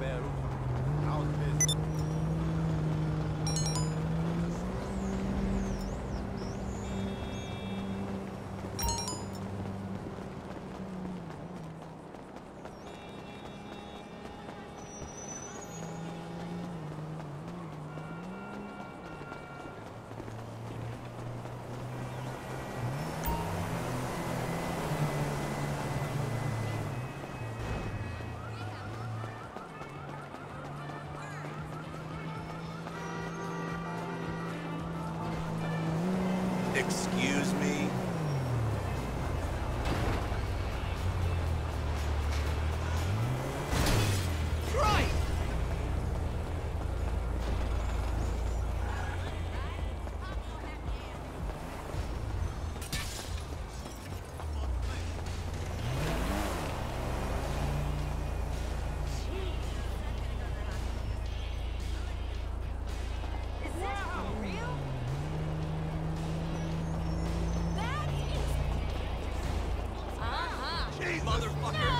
Beirut. Excuse me? motherfucker!